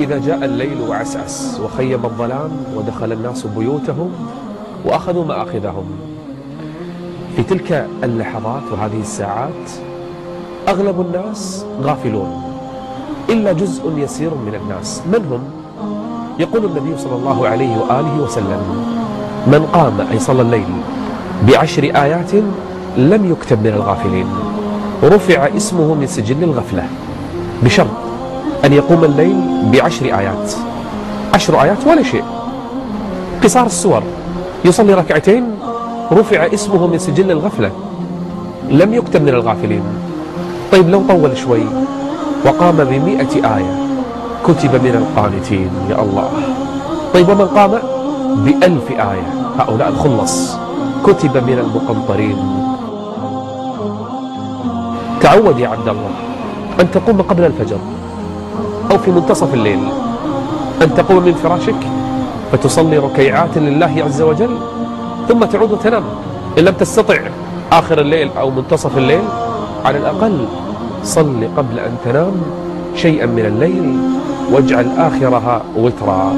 إذا جاء الليل وعسعس وخيم الظلام ودخل الناس بيوتهم وأخذوا مآخذهم. في تلك اللحظات وهذه الساعات أغلب الناس غافلون إلا جزء يسير من الناس. من هم؟ يقول النبي صلى الله عليه وآله وسلم من قام أي صلى الليل بعشر آيات لم يكتب من الغافلين. رفع اسمه من سجل الغفلة بشرط أن يقوم الليل بعشر آيات. عشر آيات ولا شيء. قصار السور يصلي ركعتين رفع اسمه من سجل الغفلة. لم يكتب من الغافلين. طيب لو طول شوي وقام بمئة آية كتب من القانتين يا الله. طيب ومن قام بألف آية؟ هؤلاء الخلص. كتب من المقنطرين. تعود يا عبد الله أن تقوم قبل الفجر. أو في منتصف الليل. أن تقوم من فراشك فتصلي ركيعات لله عز وجل ثم تعود وتنام إن لم تستطع آخر الليل أو منتصف الليل على الأقل صل قبل أن تنام شيئا من الليل واجعل آخرها وترا.